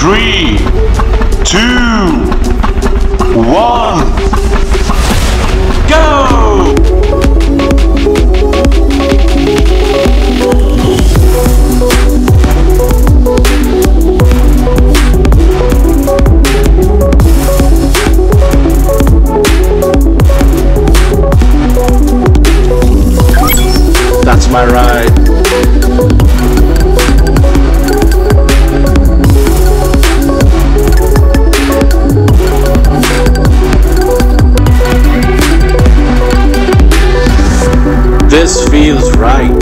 three, two, one, go! That's my ride. feels right.